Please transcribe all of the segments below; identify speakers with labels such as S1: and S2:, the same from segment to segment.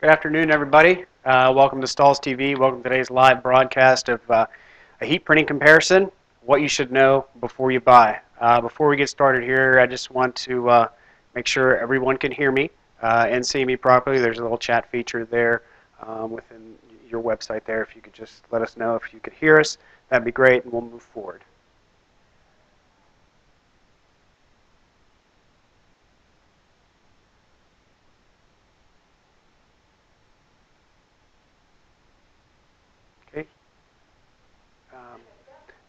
S1: Good afternoon, everybody. Uh, welcome to Stahls TV. Welcome to today's live broadcast of uh, a heat printing comparison, what you should know before you buy. Uh, before we get started here, I just want to uh, make sure everyone can hear me uh, and see me properly. There's a little chat feature there um, within your website there. If you could just let us know if you could hear us, that'd be great, and we'll move forward.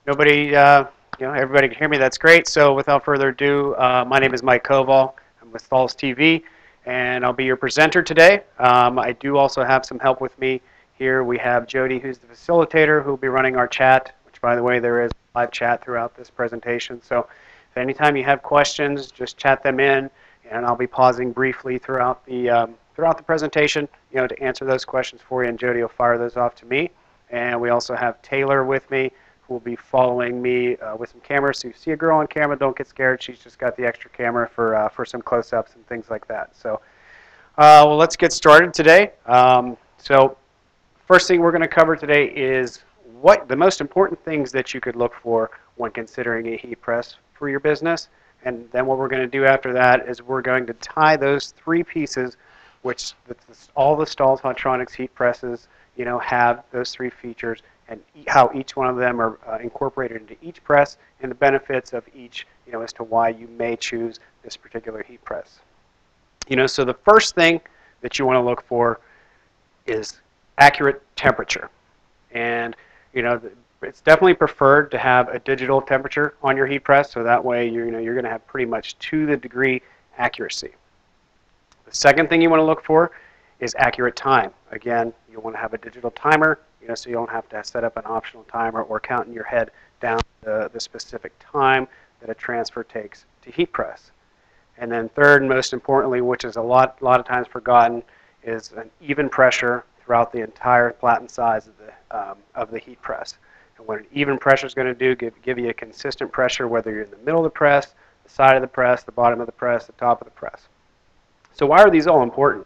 S1: Nobody, uh, you know, everybody can hear me. That's great. So without further ado, uh, my name is Mike Koval. I'm with Stahls TV, and I'll be your presenter today. Um, I do also have some help with me here. We have Jody, who's the facilitator, who will be running our chat, which, by the way, there is live chat throughout this presentation. So if anytime you have questions, just chat them in, and I'll be pausing briefly throughout the um, throughout the presentation, you know, to answer those questions for you, and Jody will fire those off to me. And we also have Taylor with me, who will be following me uh, with some cameras. So you see a girl on camera, don't get scared. She's just got the extra camera for uh, for some close-ups and things like that. So, uh, well, let's get started today. Um, so, first thing we're going to cover today is what the most important things that you could look for when considering a heat press for your business. And then what we're going to do after that is we're going to tie those three pieces, which all the Stahls Hotronix heat presses, you know, have those three features and how each one of them are uh, incorporated into each press and the benefits of each, you know, as to why you may choose this particular heat press. You know, so the first thing that you want to look for is accurate temperature. And, you know, it's definitely preferred to have a digital temperature on your heat press, so that way you're, you know, you're going to have pretty much to the degree accuracy. The second thing you want to look for is accurate time. Again, you want to have a digital timer, you know, so you don't have to set up an optional timer or count in your head down the, the specific time that a transfer takes to heat press. And then third, and most importantly, which is a lot, a lot of times forgotten, is an even pressure throughout the entire platen size of the, um, of the heat press. And what an even pressure is going to do, give, give you a consistent pressure whether you're in the middle of the press, the side of the press, the bottom of the press, the top of the press. So why are these all important?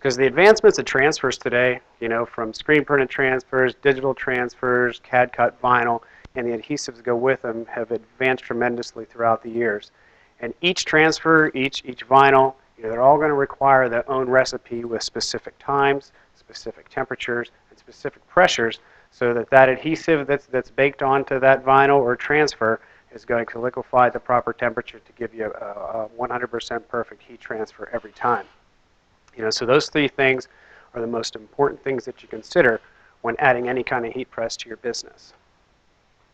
S1: Because the advancements of transfers today, you know, from screen printed transfers, digital transfers, CAD cut vinyl, and the adhesives that go with them have advanced tremendously throughout the years. And each transfer, each, each vinyl, you know, they're all going to require their own recipe with specific times, specific temperatures, and specific pressures so that that adhesive that's, that's baked onto that vinyl or transfer is going to liquefy at the proper temperature to give you a 100% perfect heat transfer every time. You know, so those three things are the most important things that you consider when adding any kind of heat press to your business.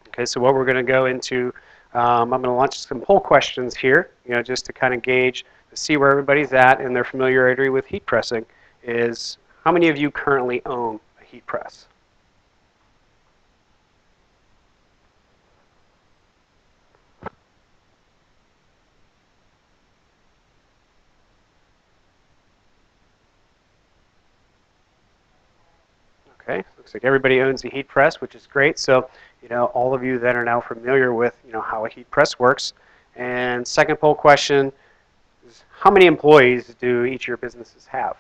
S1: Okay, so what we're going to go into, um, I'm going to launch some poll questions here, you know, just to kind of gauge, to see where everybody's at in their familiarity with heat pressing, is how many of you currently own a heat press? Okay, looks like everybody owns a heat press, which is great. So, you know, all of you that are now familiar with, you know, how a heat press works. And second poll question is how many employees do each of your businesses have?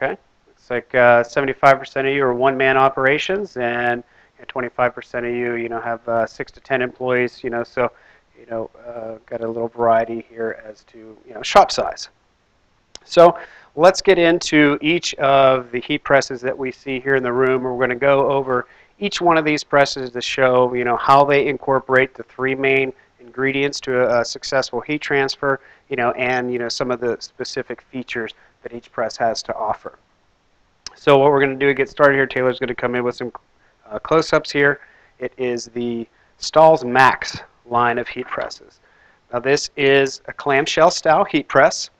S1: Okay, looks like 75% uh, of you are one-man operations, and 25% of you, you know, have uh, six to ten employees. You know, so you know, uh, got a little variety here as to you know shop size. So let's get into each of the heat presses that we see here in the room. We're going to go over each one of these presses to show you know how they incorporate the three main ingredients to a, a successful heat transfer. You know, and you know some of the specific features that each press has to offer. So what we're going to do to get started here, Taylor's going to come in with some uh, close-ups here. It is the Stahls Max line of heat presses. Now this is a clamshell style heat press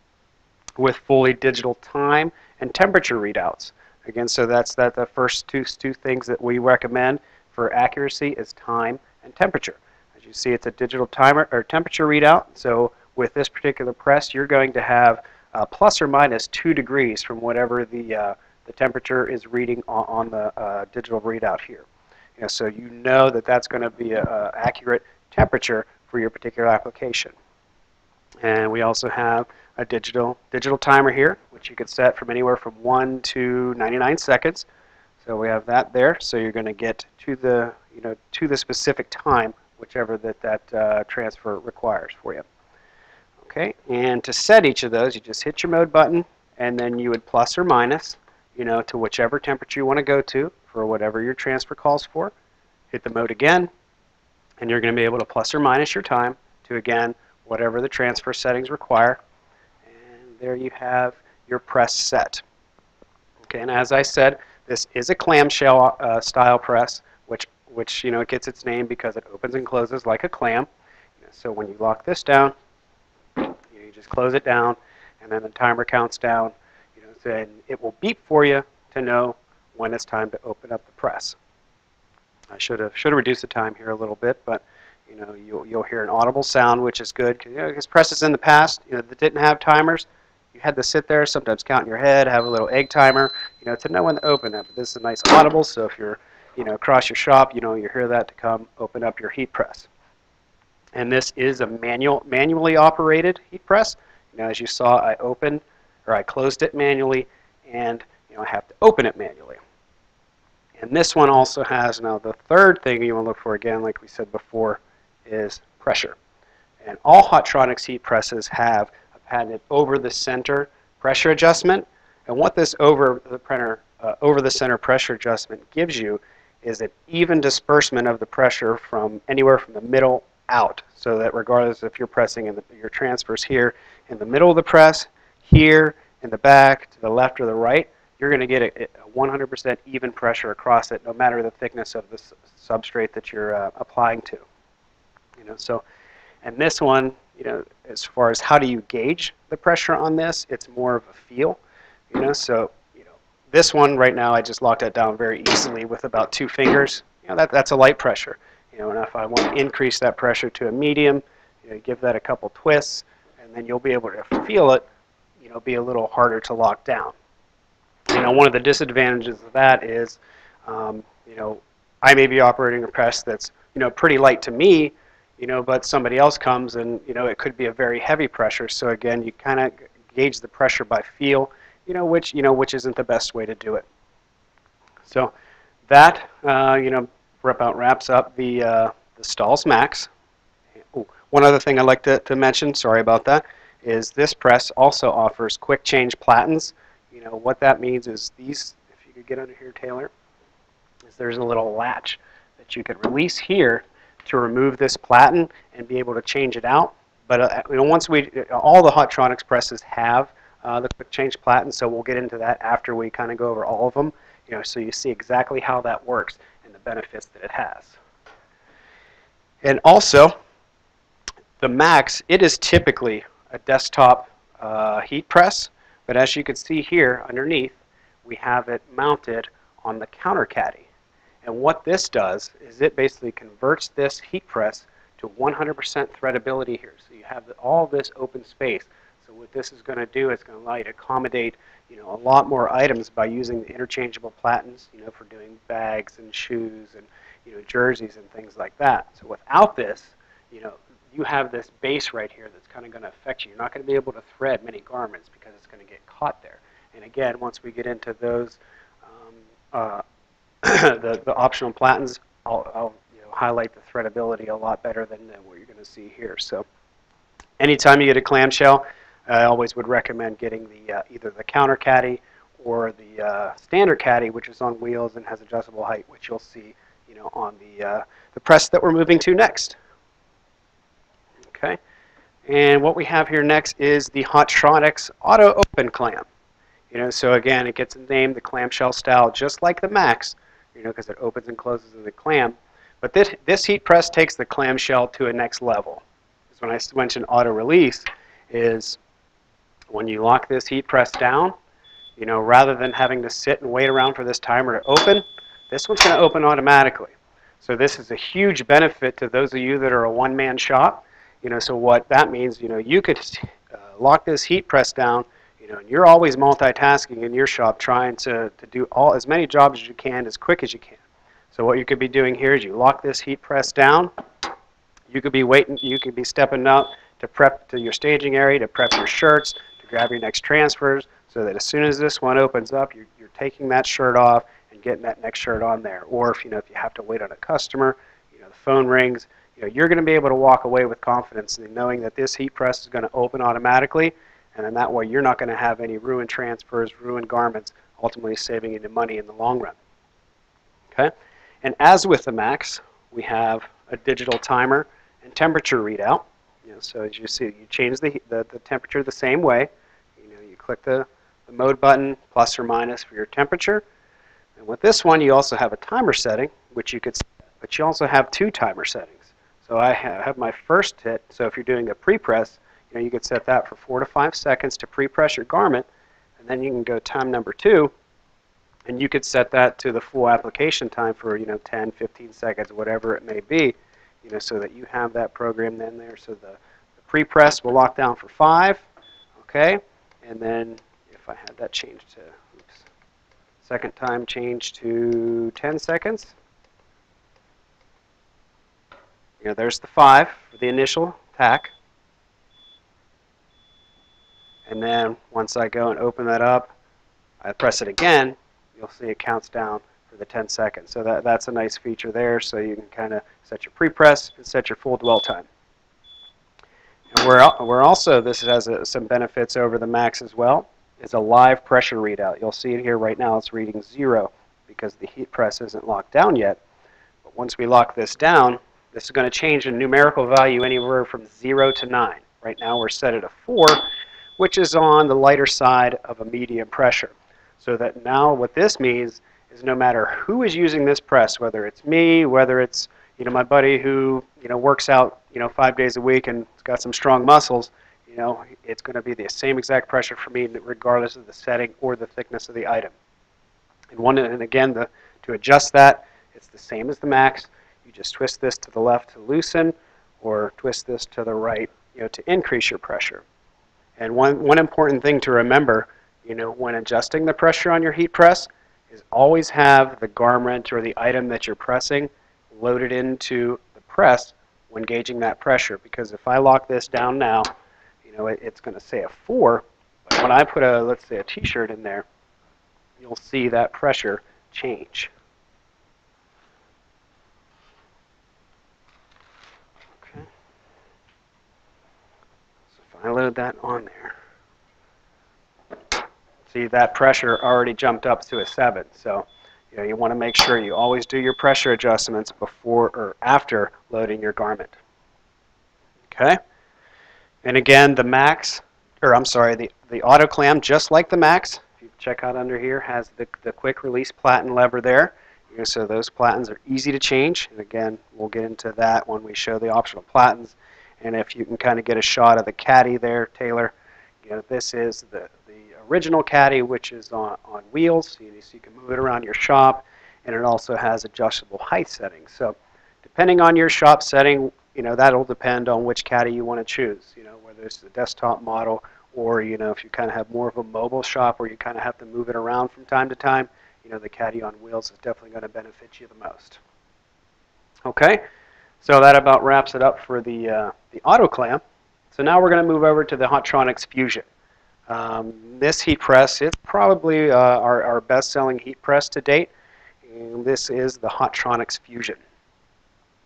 S1: with fully digital time and temperature readouts. Again, so that's that the first two, two things that we recommend for accuracy is time and temperature. As you see, it's a digital timer or temperature readout. So with this particular press, you're going to have uh, plus or minus two degrees from whatever the, uh, the temperature is reading on, on the uh, digital readout here. You know, so you know that that's going to be an accurate temperature for your particular application. And we also have a digital digital timer here, which you could set from anywhere from 1 to 99 seconds. So we have that there. So you're going to get to the you know to the specific time, whichever that that uh, transfer requires for you. Okay, and to set each of those, you just hit your mode button, and then you would plus or minus, you know, to whichever temperature you want to go to for whatever your transfer calls for. Hit the mode again, and you're going to be able to plus or minus your time to again whatever the transfer settings require. And there you have your press set. Okay, and as I said, this is a clamshell uh, style press, which which you know it gets its name because it opens and closes like a clam. So when you lock this down, you just close it down, and then the timer counts down. Then it will beep for you to know when it's time to open up the press. I should have should have reduced the time here a little bit, but you know you'll you'll hear an audible sound, which is good. Cause, you know, presses in the past, you know, that didn't have timers, you had to sit there, sometimes count in your head, have a little egg timer, you know, to know when to open it. But this is a nice audible, so if you're you know across your shop, you know you hear that to come open up your heat press. And this is a manual, manually operated heat press. You know, as you saw, I opened or I closed it manually, and you know I have to open it manually. And this one also has now the third thing you want to look for again, like we said before, is pressure. And all Hotronix heat presses have a patented over the center pressure adjustment. And what this over the printer, uh, over the center pressure adjustment gives you is an even disbursement of the pressure from anywhere from the middle out so that regardless if you're pressing in the, your transfers here in the middle of the press, here, in the back, to the left or the right, you're going to get a 100% even pressure across it no matter the thickness of the substrate that you're uh, applying to. You know, so, and this one, you know, as far as how do you gauge the pressure on this, it's more of a feel. You know, so you know, this one right now I just locked it down very easily with about two fingers. You know, that, that's a light pressure. You know, and if I want to increase that pressure to a medium, you know, give that a couple twists, and then you'll be able to feel it, you know, be a little harder to lock down. You know, one of the disadvantages of that is, um, you know, I may be operating a press that's, you know, pretty light to me, you know, but somebody else comes and, you know, it could be a very heavy pressure. So again, you kind of gauge the pressure by feel, you know, which, you know, which isn't the best way to do it. So that, uh, you know, about wraps up the, uh, the Stahls Max. Ooh, one other thing I'd like to, to mention, sorry about that, is this press also offers quick change platens. You know, what that means is these, if you could get under here, Taylor, is there's a little latch that you could release here to remove this platen and be able to change it out. But uh, you know, once we, all the Hotronix presses have uh, the quick change platen, so we'll get into that after we kind of go over all of them. You know, so you see exactly how that works and the benefits that it has. And also, the Max, it is typically a desktop uh, heat press, but as you can see here underneath, we have it mounted on the counter caddy. And what this does is it basically converts this heat press to 100% threadability here. So you have all this open space. So what this is going to do is going to allow you to accommodate you know, a lot more items by using the interchangeable platens, you know, for doing bags and shoes and, you know, jerseys and things like that. So without this, you know, you have this base right here that's kind of going to affect you. You're not going to be able to thread many garments because it's going to get caught there. And again, once we get into those, um, uh, the, the optional platens, I'll, I'll you know, highlight the threadability a lot better than, what you're going to see here. So anytime you get a clamshell, I always would recommend getting the uh, either the counter caddy or the uh, standard caddy, which is on wheels and has adjustable height, which you'll see, you know, on the uh, the press that we're moving to next. Okay, and what we have here next is the Hotronix Auto Open Clam. You know, so again, it gets named the clamshell style, just like the Max, you know, because it opens and closes in the clam. But this this heat press takes the clamshell to a next level. Because when I mentioned auto release, is when you lock this heat press down, you know, rather than having to sit and wait around for this timer to open, this one's going to open automatically. So this is a huge benefit to those of you that are a one-man shop. You know, so what that means, you know, you could uh, lock this heat press down, you know, and you're always multitasking in your shop trying to, to do all as many jobs as you can as quick as you can. So what you could be doing here is you lock this heat press down. You could be waiting, you could be stepping out to prep to your staging area, to prep your shirts, to grab your next transfers, so that as soon as this one opens up, you're, you're taking that shirt off and getting that next shirt on there. Or if you know if you have to wait on a customer, you know the phone rings, you know you're going to be able to walk away with confidence in knowing that this heat press is going to open automatically, and then that way you're not going to have any ruined transfers, ruined garments, ultimately saving you money in the long run. Okay, and as with the Max, we have a digital timer and temperature readout. You know, so as you see, you change the, the, the temperature the same way. You know, you click the, the mode button, plus or minus for your temperature. And with this one, you also have a timer setting, which you could, but you also have two timer settings. So I have my first hit. So if you're doing a pre-press, you know, you could set that for four to five seconds to pre-press your garment, and then you can go time number two, and you could set that to the full application time for you know 10, 15 seconds, whatever it may be you know, so that you have that program then there. So the, the pre-press will lock down for five, okay? And then if I had that changed to, oops, second time change to 10 seconds. You know, there's the five for the initial tack. And then once I go and open that up, I press it again, you'll see it counts down for the 10 seconds. So that, that's a nice feature there. So you can kind of set your pre-press and set your full dwell time. And we're, we're also, this has a, some benefits over the Max as well, is a live pressure readout. You'll see it here right now. It's reading zero because the heat press isn't locked down yet. But once we lock this down, this is going to change a numerical value anywhere from 0 to 9. Right now we're set at a 4, which is on the lighter side of a medium pressure. So that now what this means is no matter who is using this press, whether it's me, whether it's you know my buddy who you know works out you know five days a week and has got some strong muscles, you know it's going to be the same exact pressure for me regardless of the setting or the thickness of the item. And one and again the to adjust that, it's the same as the max. You just twist this to the left to loosen, or twist this to the right, you know, to increase your pressure. And one one important thing to remember, you know, when adjusting the pressure on your heat press is always have the garment or the item that you're pressing loaded into the press when gauging that pressure. Because if I lock this down now, you know, it, it's going to say a 4. But when I put a, let's say, a t-shirt in there, you'll see that pressure change. Okay. So if I load that on there, see that pressure already jumped up to a 7. So you, know, you want to make sure you always do your pressure adjustments before or after loading your garment. Okay? And again, the max, or I'm sorry, the, the auto clam, just like the max, if you check out under here, has the, the quick release platen lever there. So those platens are easy to change. And again, we'll get into that when we show the optional platens. And if you can kind of get a shot of the caddy there, Taylor, you know, this is the, the original caddy, which is on, on wheels, so you, so you can move it around your shop, and it also has adjustable height settings. So depending on your shop setting, you know, that'll depend on which caddy you want to choose, you know, whether it's the desktop model or, you know, if you kind of have more of a mobile shop where you kind of have to move it around from time to time, you know, the caddy on wheels is definitely going to benefit you the most. Okay, so that about wraps it up for the, uh, the auto clam. So now we're going to move over to the Hotronix Fusion. Um, this heat press is probably uh, our, our best-selling heat press to date. And this is the Hotronix Fusion.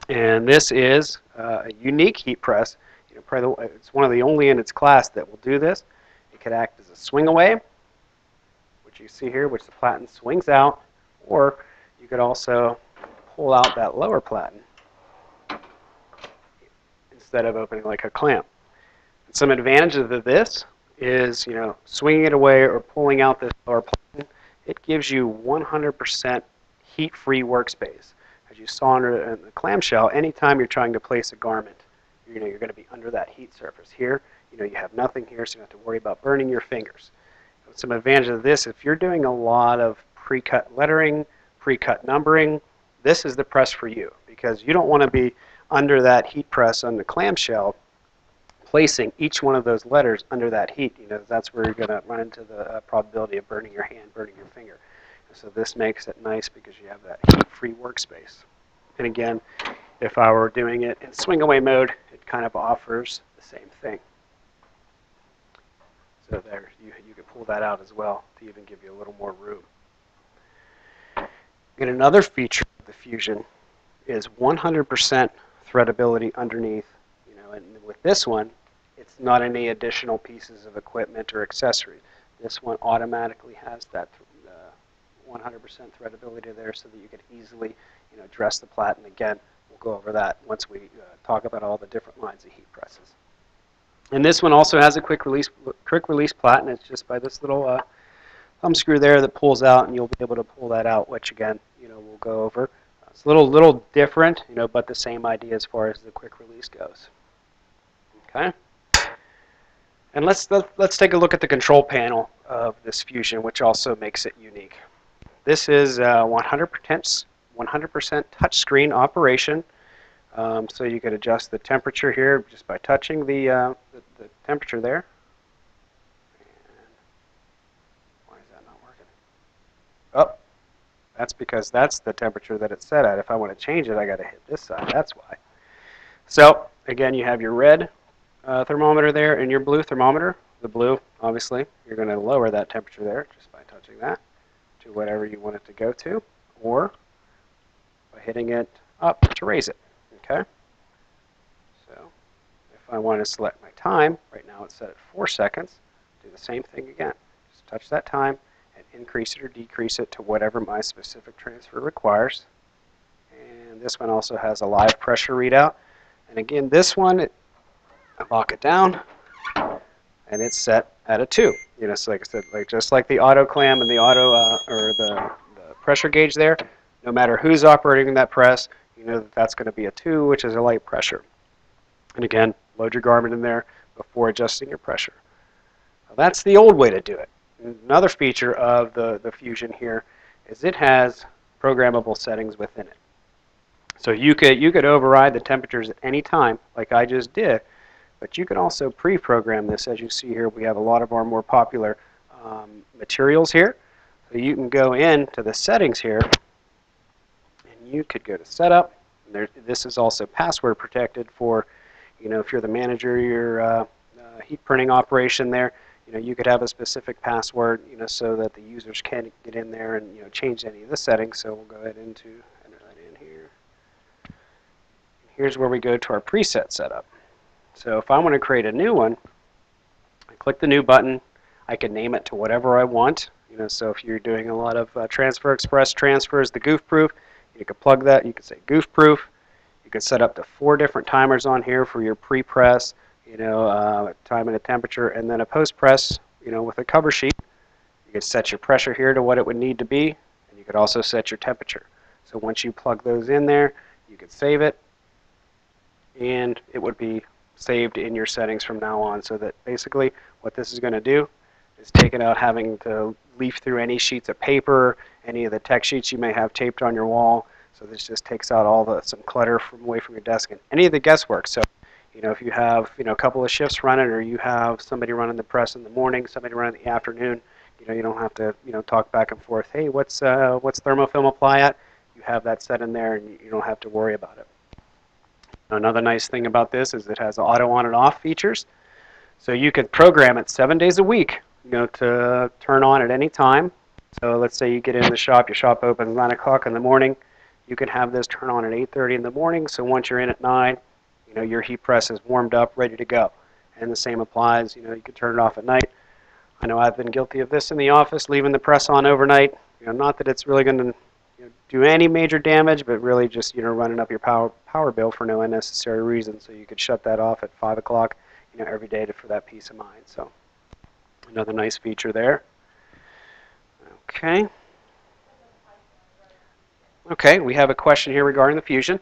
S1: And this is uh, a unique heat press. You know, probably it's one of the only in its class that will do this. It could act as a swing away, which you see here, which the platen swings out, or you could also pull out that lower platen instead of opening like a clamp. Some advantages of this is, you know, swinging it away or pulling out this lower it gives you 100% heat-free workspace. As you saw under the clamshell, anytime you're trying to place a garment, you know, you're going to be under that heat surface. Here, you know, you have nothing here, so you don't have to worry about burning your fingers. Some advantage of this, if you're doing a lot of pre-cut lettering, pre-cut numbering, this is the press for you because you don't want to be under that heat press on the clamshell placing each one of those letters under that heat, you know, that's where you're going to run into the uh, probability of burning your hand, burning your finger. So this makes it nice because you have that heat-free workspace. And again, if I were doing it in swing away mode, it kind of offers the same thing. So there, you, you can pull that out as well to even give you a little more room. And another feature of the Fusion is 100% threadability underneath. You know, and with this one, it's not any additional pieces of equipment or accessories. This one automatically has that 100% uh, threadability there so that you can easily, you know, dress the platen. Again, we'll go over that once we uh, talk about all the different lines of heat presses. And this one also has a quick release quick release platen. It's just by this little uh, thumb screw there that pulls out, and you'll be able to pull that out, which again, you know, we'll go over. It's a little little different, you know, but the same idea as far as the quick release goes. Okay. And let's let, us let us take a look at the control panel of this Fusion, which also makes it unique. This is 100% 100% touchscreen operation. Um, so you could adjust the temperature here just by touching the, uh, the, the, temperature there. And why is that not working? Oh, that's because that's the temperature that it's set at. If I want to change it, I got to hit this side. That's why. So again, you have your red uh, thermometer there and your blue thermometer. The blue, obviously, you're going to lower that temperature there just by touching that to whatever you want it to go to, or by hitting it up to raise it. Okay? So if I want to select my time, right now it's set at 4 seconds, do the same thing again. Just touch that time and increase it or decrease it to whatever my specific transfer requires. And this one also has a live pressure readout. And again, this one, it, I lock it down, and it's set at a 2. You know, so like I said, like just like the auto clam and the auto uh, or the, the pressure gauge there, no matter who's operating that press, you know that that's going to be a 2, which is a light pressure. And again, load your garment in there before adjusting your pressure. Now that's the old way to do it. Another feature of the, the Fusion here is it has programmable settings within it. So you could, you could override the temperatures at any time, like I just did, but you can also pre-program this. As you see here, we have a lot of our more popular um, materials here. So you can go into the settings here and you could go to setup. There, this is also password protected for, you know, if you're the manager your uh, uh, heat printing operation there, you know, you could have a specific password, you know, so that the users can't get in there and, you know, change any of the settings. So we'll go ahead into, enter that in here. Here's where we go to our preset setup. So if I want to create a new one, I click the new button. I can name it to whatever I want. You know, so if you're doing a lot of uh, transfer express transfers, the goof proof, you could plug that. You could say goof proof. You could set up to four different timers on here for your pre-press, you know, uh, time and a temperature, and then a post-press, you know, with a cover sheet. You could set your pressure here to what it would need to be, and you could also set your temperature. So once you plug those in there, you could save it, and it would be saved in your settings from now on. So that basically what this is going to do is take out having to leaf through any sheets of paper, any of the tech sheets you may have taped on your wall. So this just takes out all the some clutter from away from your desk and any of the guesswork. So, you know, if you have you know a couple of shifts running, or you have somebody running the press in the morning, somebody running in the afternoon, you know, you don't have to you know talk back and forth. Hey, what's uh, what's thermofilm apply at? You have that set in there, and you don't have to worry about it. Another nice thing about this is it has auto on and off features. So you could program it seven days a week, you know, to turn on at any time so let's say you get in the shop, your shop opens 9 o'clock in the morning. You can have this turn on at 8.30 in the morning, so once you're in at 9, you know, your heat press is warmed up, ready to go. And the same applies, you know, you can turn it off at night. I know I've been guilty of this in the office, leaving the press on overnight. You know, not that it's really going to you know, do any major damage, but really just, you know, running up your power, power bill for no unnecessary reason. So you could shut that off at 5 o'clock, you know, every day to, for that peace of mind. So another nice feature there. Okay. Okay, we have a question here regarding the fusion.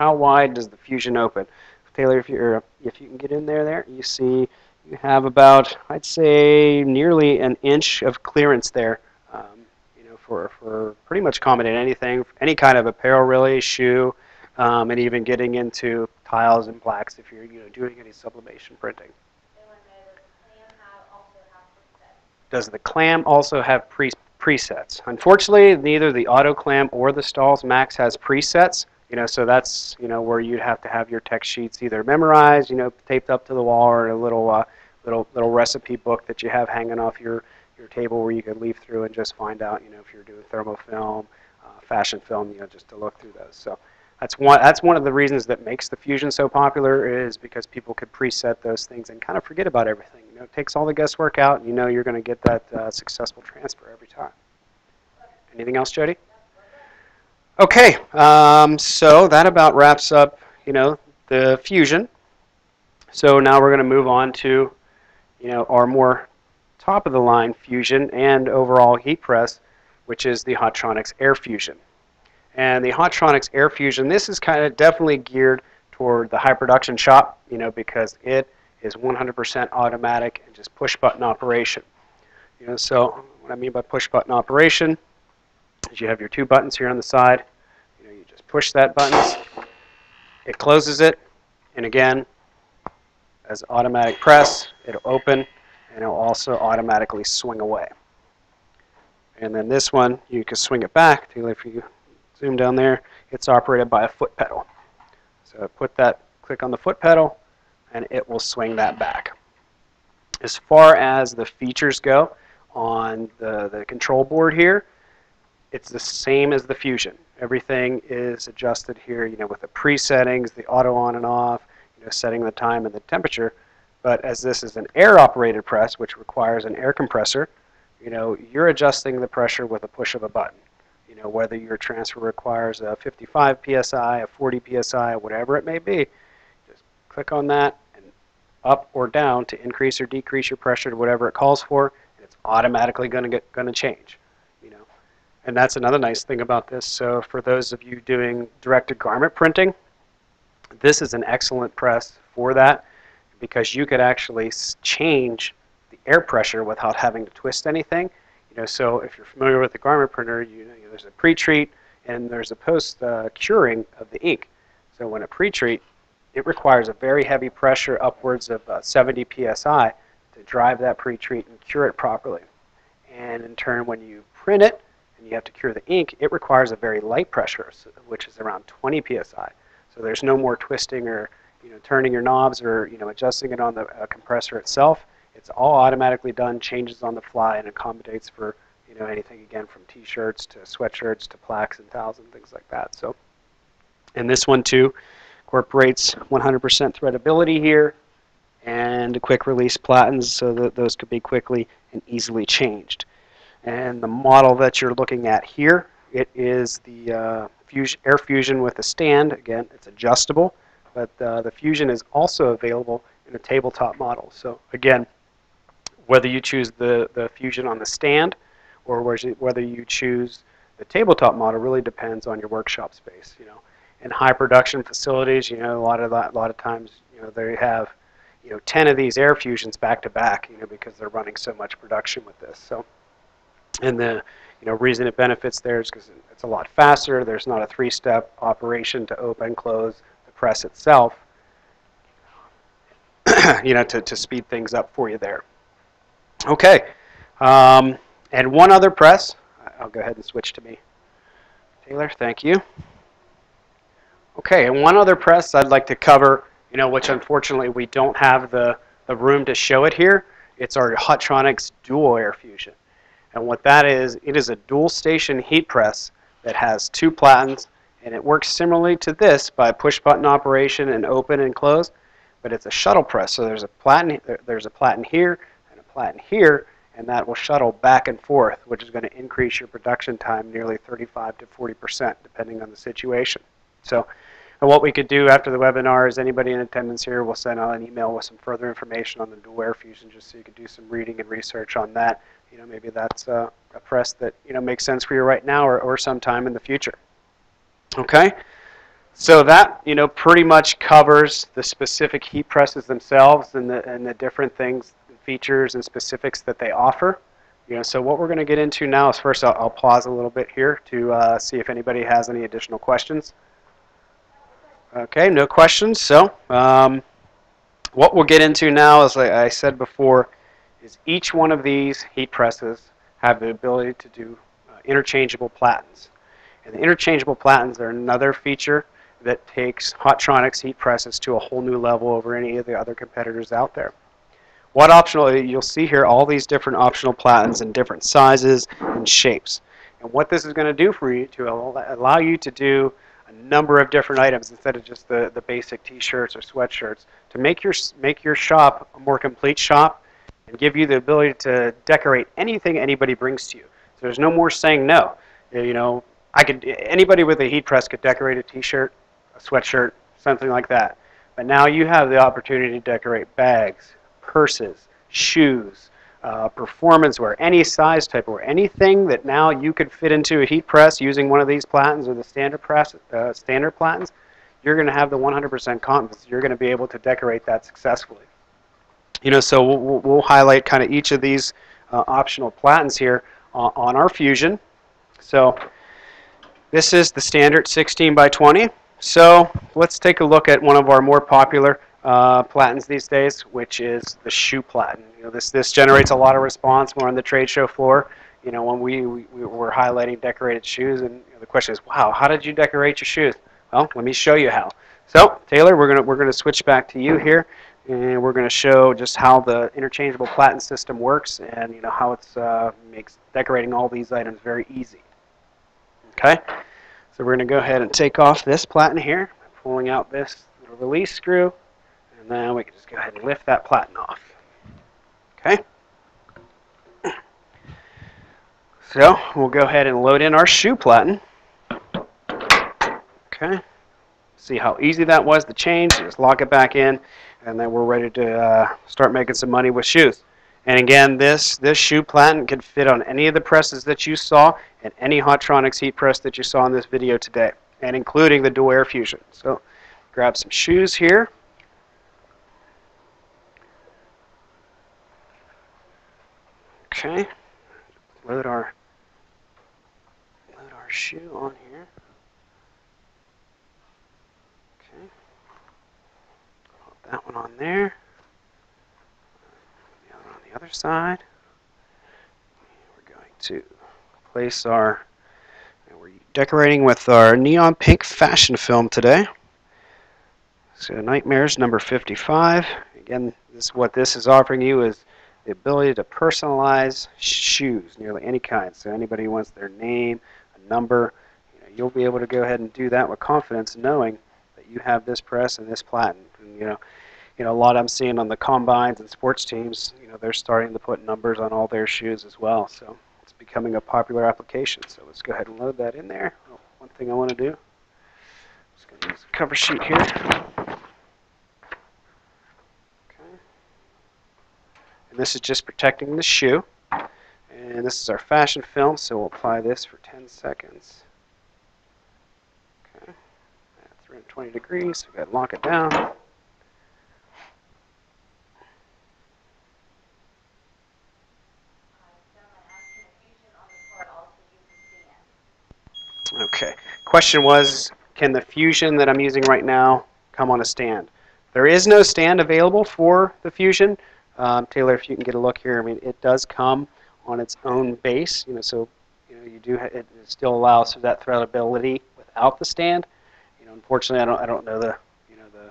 S2: How wide does the fusion open?
S1: Taylor, if you if you can get in there, there you see you have about I'd say nearly an inch of clearance there. Um, you know, for for pretty much accommodating anything, any kind of apparel, really, shoe, um, and even getting into tiles and plaques if you're you know doing any sublimation printing.
S2: Does the clam also have
S1: pre- presets? Unfortunately, neither the auto clam or the Stahls Max has presets. You know, so that's you know where you'd have to have your text sheets either memorized, you know, taped up to the wall, or a little uh, little little recipe book that you have hanging off your your table where you could leaf through and just find out, you know, if you're doing thermofilm, uh, fashion film, you know, just to look through those. So that's one that's one of the reasons that makes the Fusion so popular is because people could preset those things and kind of forget about everything. You know, it takes all the guesswork out, and you know you're going to get that uh, successful transfer every time. Anything else, Jody? Okay, um, so that about wraps up, you know, the Fusion. So now we're going to move on to, you know, our more top of the line Fusion and overall heat press, which is the Hotronix Air Fusion. And the Hotronix Air Fusion, this is kind of definitely geared toward the high production shop, you know, because it is 100% automatic and just push button operation. You know, so what I mean by push button operation is you have your two buttons here on the side. You know, you just push that button, it closes it, and again, as automatic press, it'll open and it'll also automatically swing away. And then this one, you can swing it back. If you zoom down there, it's operated by a foot pedal. So put that, click on the foot pedal, and it will swing that back. As far as the features go on the, the control board here, it's the same as the Fusion. Everything is adjusted here, you know, with the pre-settings, the auto on and off, you know, setting the time and the temperature. But as this is an air-operated press, which requires an air compressor, you know, you're adjusting the pressure with a push of a button. You know, whether your transfer requires a 55 psi, a 40 psi, whatever it may be, just click on that and up or down to increase or decrease your pressure to whatever it calls for, and it's automatically going to get going to change. And that's another nice thing about this. So for those of you doing direct to garment printing, this is an excellent press for that because you could actually change the air pressure without having to twist anything. You know, so if you're familiar with the garment printer, you know, there's a pre-treat and there's a post-curing uh, of the ink. So when a pre-treat, it requires a very heavy pressure upwards of uh, 70 psi to drive that pre-treat and cure it properly. And in turn, when you print it and you have to cure the ink, it requires a very light pressure, which is around 20 psi. So there's no more twisting or you know, turning your knobs or you know, adjusting it on the uh, compressor itself. It's all automatically done, changes on the fly, and accommodates for you know anything again from t-shirts to sweatshirts to plaques and towels and things like that. So, and this one too incorporates 100% threadability here and quick release platens so that those could be quickly and easily changed. And the model that you're looking at here, it is the uh, Fusion, Air Fusion with a stand. Again, it's adjustable. But uh, the Fusion is also available in a tabletop model. So again, whether you choose the, the Fusion on the stand or whether you choose the tabletop model really depends on your workshop space. You know, in high production facilities, you know, a lot of that, a lot of times, you know, they have, you know, 10 of these air fusions back to back, you know, because they're running so much production with this. So, and the, you know, reason it benefits there is because it's a lot faster. There's not a three-step operation to open, close, the press itself, you know, to, to speed things up for you there. Okay, um, and one other press. I'll go ahead and switch to me. Taylor, thank you. Okay, and one other press I'd like to cover, you know, which unfortunately we don't have the, the room to show it here. It's our Hotronix Dual Air Fusion. And what that is, it is a dual station heat press that has two platens and it works similarly to this by push button operation and open and close, but it's a shuttle press. So there's a platen, there's a platen here and a platen here, and that will shuttle back and forth, which is going to increase your production time nearly 35 to 40 percent, depending on the situation. So, and what we could do after the webinar is anybody in attendance here will send out an email with some further information on the dual air fusion, just so you can do some reading and research on that. You know, maybe that's uh, a press that you know makes sense for you right now or, or sometime in the future. Okay? So that, you know, pretty much covers the specific heat presses themselves and the, and the different things, features and specifics that they offer. You know, so what we're going to get into now is first I'll, I'll pause a little bit here to uh, see if anybody has any additional questions. Okay, no questions. So, um, what we'll get into now, as I I said before, is each one of these heat presses have the ability to do uh, interchangeable platens. And the interchangeable platens are another feature that takes Hotronix heat presses to a whole new level over any of the other competitors out there. What optional, you'll see here all these different optional platens in different sizes and shapes. And what this is going to do for you to al- allow you to do a number of different items instead of just the, the basic t-shirts or sweatshirts to make your make your shop a more complete shop and give you the ability to decorate anything anybody brings to you. So there's no more saying no. You know, I could anybody with a heat press could decorate a t-shirt, a sweatshirt, something like that. But now you have the opportunity to decorate bags, purses, shoes, uh, performance wear, any size type of wear, anything that now you could fit into a heat press using one of these platens or the standard press, uh, standard platens, you're going to have the 100% confidence. You're going to be able to decorate that successfully. You know, so we'll, we'll- highlight kind of each of these uh, optional platens here on, on our Fusion. So this is the standard 16 by 20. So let's take a look at one of our more popular uh, platens these days, which is the shoe platen. You know, this this generates a lot of response more on the trade show floor. You know, when we, we, we were highlighting decorated shoes, and the question is, wow, how did you decorate your shoes? Well, let me show you how. So, Taylor, we're gonna we're gonna switch back to you here, and we're gonna show just how the interchangeable platen system works, and you know how it's uh, makes decorating all these items very easy. Okay, so we're gonna go ahead and take off this platen here, pulling out this little release screw, and then we can just go ahead and lift that platen off. Okay. So we'll go ahead and load in our shoe platen. Okay. See how easy that was to change. Just lock it back in, and then we're ready to uh, start making some money with shoes. And again, this this shoe platen can fit on any of the presses that you saw and any Hotronix heat press that you saw in this video today, and including the dual air fusion. So grab some shoes here. Okay. Load our load our shoe on here. Okay. Put that one on there. The other on the other side. We're going to place our we're decorating with our neon pink fashion film today. So Nightmares number 55. Again, this what this is offering you is the ability to personalize shoes, nearly any kind. So anybody who wants their name, a number, you know, you'll be able to go ahead and do that with confidence, knowing that you have this press and this platen. And, you know, you know, a lot I'm seeing on the combines and sports teams, you know, they're starting to put numbers on all their shoes as well. So it's becoming a popular application. So let's go ahead and load that in there. Oh, one thing I want to do, just going to use a cover sheet here. Okay. And this is just protecting the shoe. And this is our fashion film, so we'll apply this for 10 seconds. Okay. At 320 degrees, so we got to lock it down. Okay. Question was, can the Fusion that I'm using right now come on a stand? There is no stand available for the Fusion. Um, Taylor, if you can get a look here, I mean, it does come on its own base, you know, so you know you do it still allows for that threadability without the stand. You know, unfortunately, I don't I don't know the you know the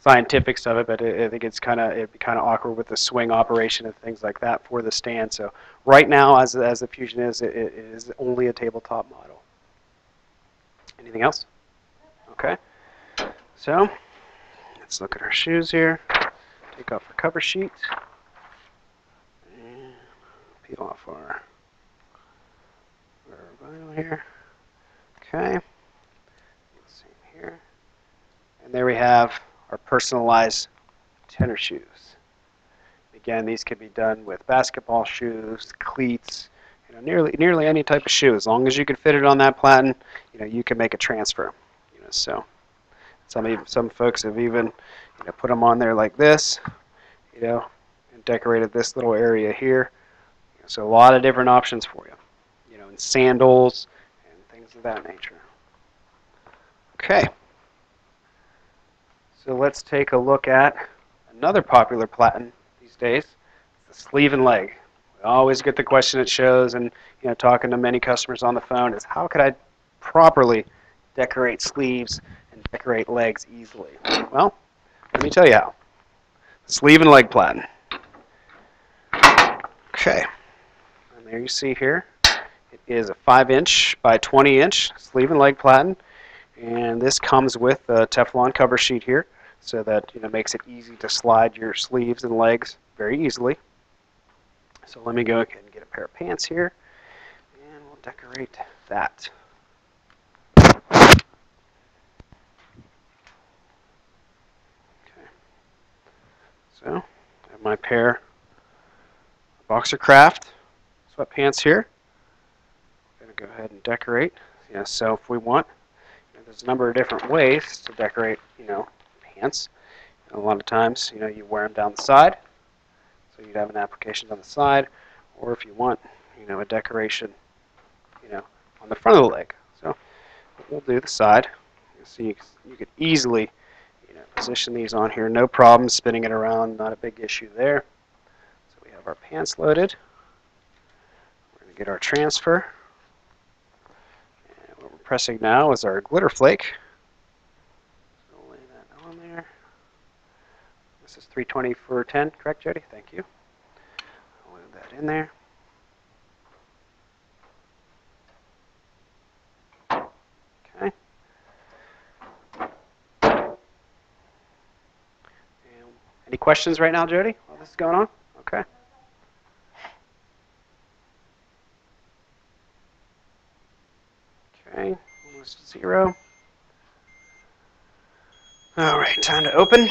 S1: scientifics of it, but I I think it's kind of it'd be kind of awkward with the swing operation and things like that for the stand. So right now, as as the Fusion is, it, it is only a tabletop model. Anything else? Okay. So let's look at our shoes here. Take off our cover sheet. And peel off our, our vinyl here. Okay. Same here. And there we have our personalized tennis shoes. Again, these can be done with basketball shoes, cleats, you know, nearly nearly any type of shoe. As long as you can fit it on that platen, you know, you can make a transfer. You know, so some even, some folks have even you know put them on there like this, you know, and decorated this little area here. So a lot of different options for you, you know, and sandals and things of that nature. Okay. So let's take a look at another popular platen these days, the sleeve and leg. We always get the question at shows and you know talking to many customers on the phone is how could I properly decorate sleeves and decorate legs easily? Well, let me tell you how. Sleeve and leg platen. Okay. And there you see here, it is a 5 inch by 20 inch sleeve and leg platen. And this comes with a Teflon cover sheet here so that you know makes it easy to slide your sleeves and legs very easily. So let me go ahead and get a pair of pants here and we'll decorate that. Okay. So I have my pair of Boxercraft sweatpants here. I'm going to go ahead and decorate. Yeah, so if we want, you know, there's a number of different ways to decorate, you know, pants. And a lot of times, you know, you wear them down the side, so you'd have an application on the side, or if you want, you know, a decoration, you know, on the front of the leg. So we'll do the side. You see, you, you could easily, you know, position these on here, no problem. Spinning it around, not a big issue there. So we have our pants loaded. We're going to get our transfer. And what we're pressing now is our glitter flake. So we'll lay that on there. This is 320 for 10, correct, Jody? Thank you. I'll move that in there. Okay. And any questions right now, Jody, while this is going on? Okay. Okay, almost zero. All right, time to open.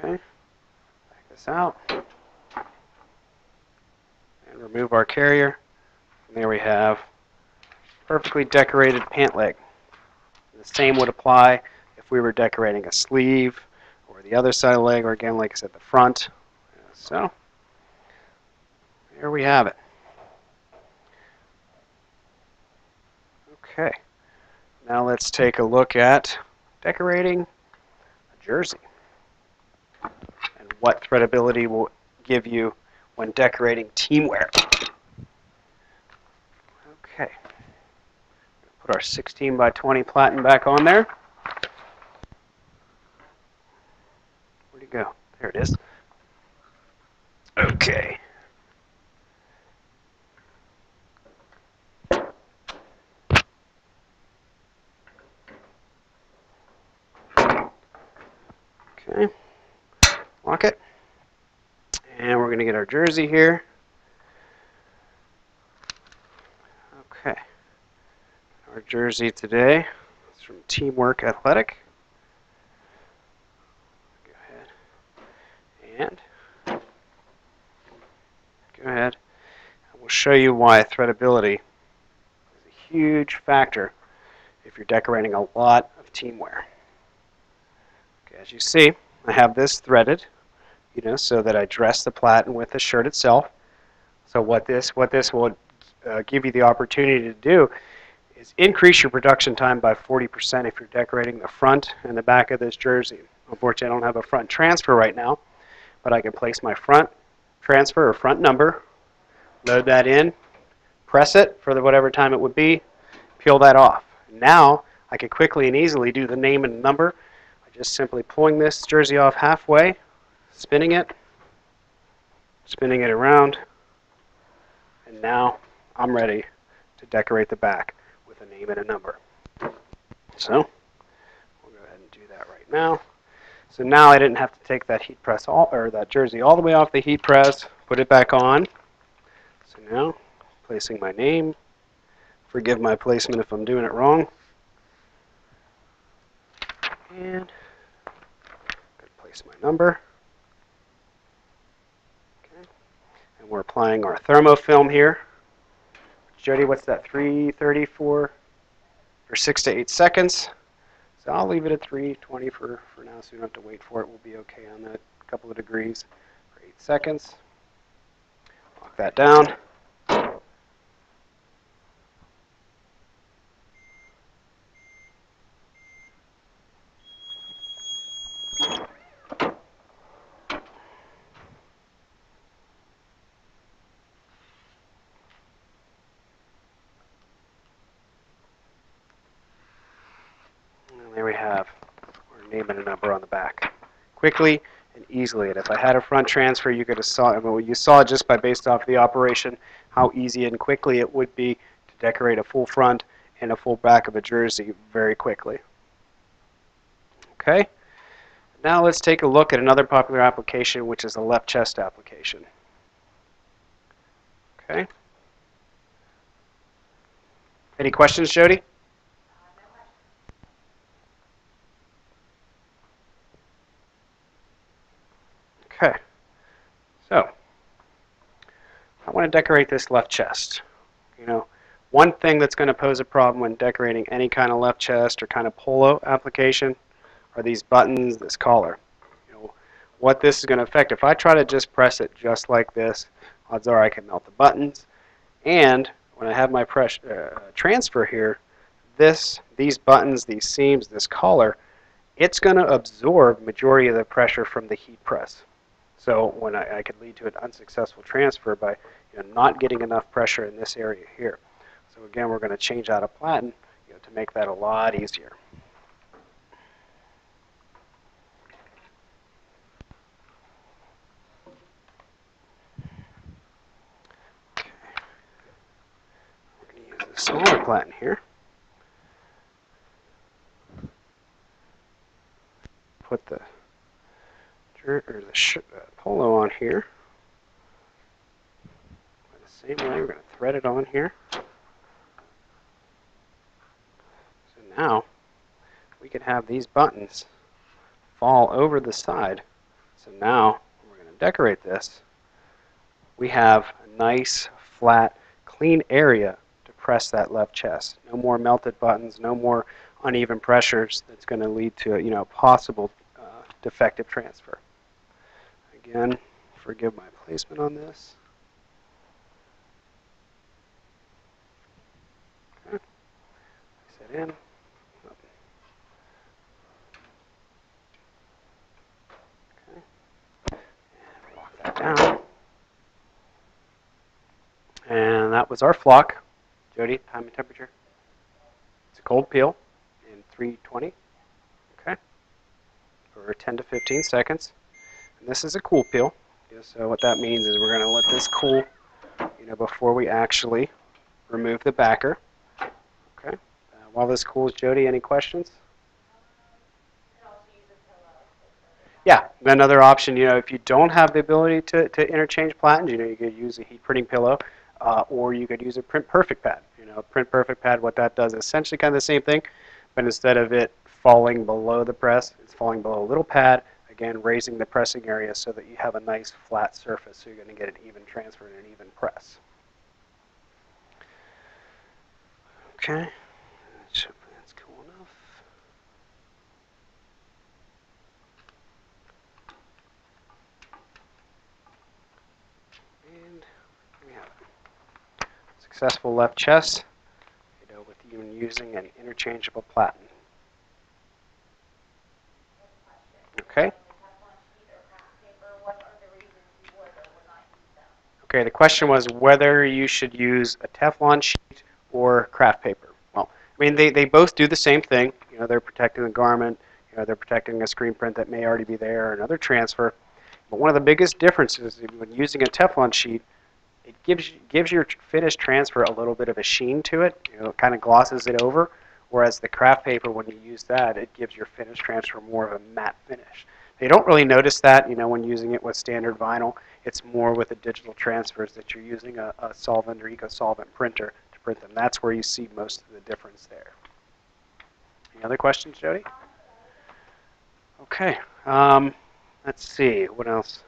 S1: Okay, back this out. And remove our carrier. And there we have perfectly decorated pant leg. The same would apply if we were decorating a sleeve or the other side of the leg, or again, like I said, the front. So, here we have it. Okay, now let's take a look at decorating a jersey what threadability will give you when decorating teamwear. Okay, put our 16 by 20 platen back on there. Where'd it go? There it is. Okay. Okay. Lock it. And we're going to get our jersey here. Okay. Our jersey today is from Teamwork Athletic. Go ahead and go ahead. And we'll show you why threadability is a huge factor if you're decorating a lot of teamwear. Okay, as you see, I have this threaded, you know, so that I dress the platen with the shirt itself. So what this what this will uh, give you the opportunity to do is increase your production time by 40% if you're decorating the front and the back of this jersey. Unfortunately, I don't have a front transfer right now, but I can place my front transfer or front number, load that in, press it for the whatever time it would be, peel that off. Now I can quickly and easily do the name and number by just simply pulling this jersey off halfway, spinning it, spinning it around, and now I'm ready to decorate the back with a name and a number. So we'll go ahead and do that right now. So now I didn't have to take that heat press all or that jersey all the way off the heat press, put it back on. So now placing my name. Forgive my placement if I'm doing it wrong. And going to place my number. Okay. And we're applying our thermofilm here. Jody, what's that, 334 for six to eight seconds? So I'll leave it at 320 for, for now, so you don't have to wait for it. We'll be okay on that couple of degrees for eight seconds. Lock that down. your name and a number on the back. Quickly and easily. And if I had a front transfer, you could have saw, you saw just by based off the operation how easy and quickly it would be to decorate a full front and a full back of a jersey very quickly. Okay? Now let's take a look at another popular application, which is a left chest application. Okay? Any questions, Jody? Okay. So, I want to decorate this left chest. You know, one thing that's going to pose a problem when decorating any kind of left chest or kind of polo application are these buttons, this collar. You know, what this is going to affect, if I try to just press it just like this, odds are I can melt the buttons. And when I have my press, uh, transfer here, this, these buttons, these seams, this collar, it's going to absorb majority of the pressure from the heat press. So when I, I could lead to an unsuccessful transfer by you know, not getting enough pressure in this area here. So again, we're going to change out a platen you know, to make that a lot easier. We're going to use a smaller platen here. Put the or the uh, polo on here. the same way, we're going to thread it on here. So now we can have these buttons fall over the side. So now we're going to decorate this. We have a nice, flat, clean area to press that left chest. No more melted buttons, no more uneven pressures that's going to lead to you know possible uh, defective transfer. Again, forgive my placement on this. Okay. In. Okay. And that down. And that was our flock. Jody, time and temperature? It's a cold peel in 320. Okay. For 10 to 15 seconds. And this is a cool peel. So what that means is we're going to let this cool, you know, before we actually remove the backer. Okay. Uh, while this cools, Jody, any questions? Yeah, another option, you know, if you don't have the ability to, to interchange platens, you know, you could use a heat printing pillow, uh, or you could use a print perfect pad. You know, print perfect pad, what that does is essentially kind of the same thing, but instead of it falling below the press, it's falling below a little pad again, raising the pressing area so that you have a nice flat surface so you're going to get an even transfer and an even press. Okay, that's cool enough. And we have successful left chest, you know, with even using an interchangeable platen. Okay. Okay, the question was whether you should use a Teflon sheet or kraft paper. Well, I mean, they, they both do the same thing. You know, they're protecting the garment. You know, they're protecting a screen print that may already be there another transfer. But one of the biggest differences is when using a Teflon sheet, it gives gives your finished transfer a little bit of a sheen to it. You know, it kind of glosses it over. Whereas the kraft paper, when you use that, it gives your finished transfer more of a matte finish. They don't really notice that, you know, when using it with standard vinyl. It's more with the digital transfers that you're using a, a solvent or eco-solvent printer to print them. That's where you see most of the difference there. Any other questions, Jody? Okay. Um, let's see. What else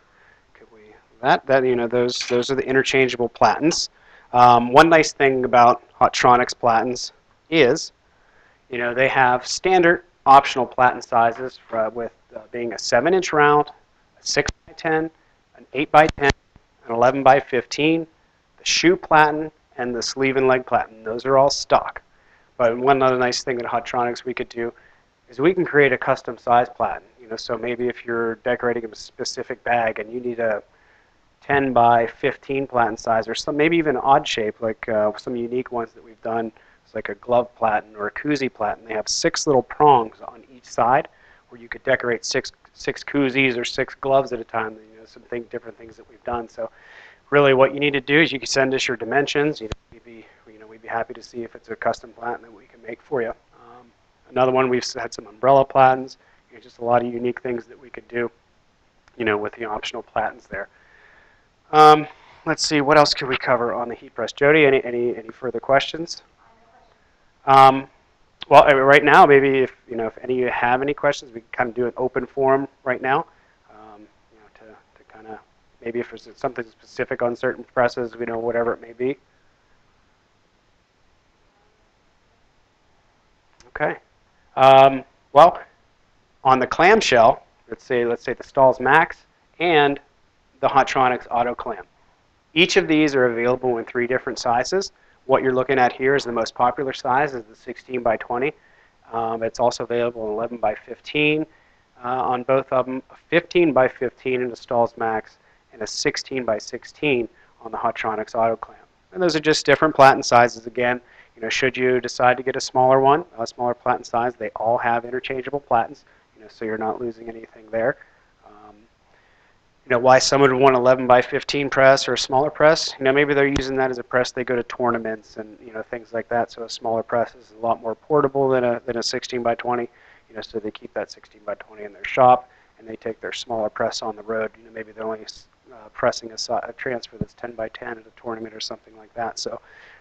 S1: could we? That that you know those those are the interchangeable platens. Um, one nice thing about Hotronix platens is, you know, they have standard optional platen sizes for, with uh, being a 7-inch round, a 6 by 10, an 8 by 10, an 11 by 15, the shoe platen, and the sleeve and leg platen. Those are all stock. But one other nice thing at Hotronix we could do is we can create a custom size platen. You know, so maybe if you're decorating a specific bag and you need a 10 by 15 platen size, or some maybe even odd shape, like uh, some unique ones that we've done. It's like a glove platen or a koozie platen. They have six little prongs on each side where you could decorate six six koozies or six gloves at a time. Some thing, different things that we've done. So, really, what you need to do is you can send us your dimensions. You know, we'd be you know we'd be happy to see if it's a custom platen that we can make for you. Um, another one we've had some umbrella platens. You know, just a lot of unique things that we could do. You know, with the optional platens there. Um, let's see, what else could we cover on the heat press? Jody, any any any further questions? Um, well, right now, maybe if you know if any of you have any questions, we can kind of do an open forum right now. Um, you know, to, to kind of maybe if there's something specific on certain presses, you know, whatever it may be. Okay. Um, well, on the clamshell, let's say let's say the Stahls Max and the Hotronix Auto Clam. Each of these are available in three different sizes. What you're looking at here is the most popular size is the 16 by 20. Um, it's also available in 11 by 15 uh, on both of them, 15 by 15 in the Stahls Max, and a 16 by 16 on the Hotronix Auto Clam. And those are just different platen sizes again. You know, should you decide to get a smaller one, a smaller platen size, they all have interchangeable platens, you know, so you're not losing anything there um, you know, why someone would want 11 by 15 press or a smaller press. You know, maybe they're using that as a press. They go to tournaments and you know things like that. So a smaller press is a lot more portable than a than a 16 by 20. You know, so they keep that 16 by 20 in their shop and they take their smaller press on the road. You know, maybe they're only uh, pressing a, a transfer that's 10 by 10 at a tournament or something like that. So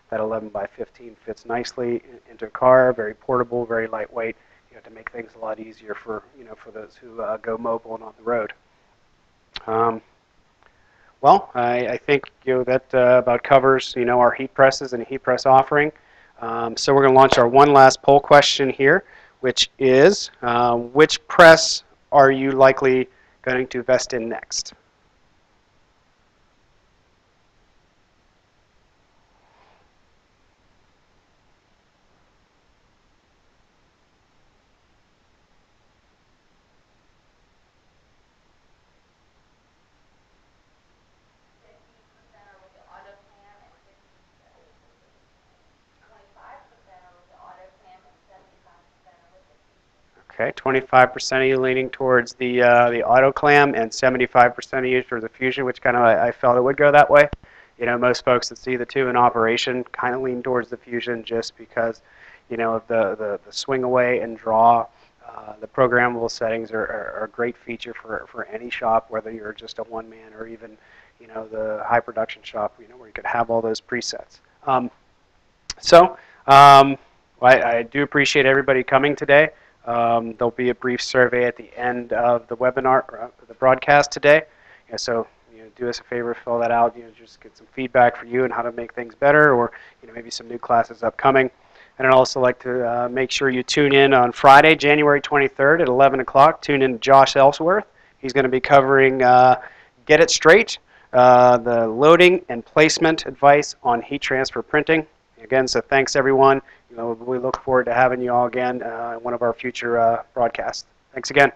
S1: that 11 by 15 fits nicely into a car. Very portable, very lightweight. You know, to make things a lot easier for you know for those who uh, go mobile and on the road. Um, well, I, I, think you know that uh, about covers you know our heat presses and heat press offering. Um, so we're going to launch our one last poll question here, which is uh, which press are you likely going to invest in next? 25% of you leaning towards the uh, the auto clam and 75% of you towards the fusion, which kind of I, I, felt it would go that way. You know, most folks that see the two in operation kind of lean towards the fusion just because, you know, of the, the, the swing away and draw. Uh, the programmable settings are, are, are, a great feature for, for any shop, whether you're just a one man or even, you know, the high production shop, you know, where you could have all those presets. Um, so, um, I, I do appreciate everybody coming today. Um, there'll be a brief survey at the end of the webinar, uh, the broadcast today. Yeah, so you know, do us a favor, fill that out. You know, just get some feedback for you and how to make things better, or you know, maybe some new classes upcoming. And I'd also like to uh, make sure you tune in on Friday, January 23rd at 11 o'clock. Tune in to Josh Ellsworth. He's going to be covering uh, Get It Straight, uh, the loading and placement advice on heat transfer printing. Again, so thanks everyone. You know, we look forward to having you all again uh, in one of our future uh, broadcasts. Thanks again.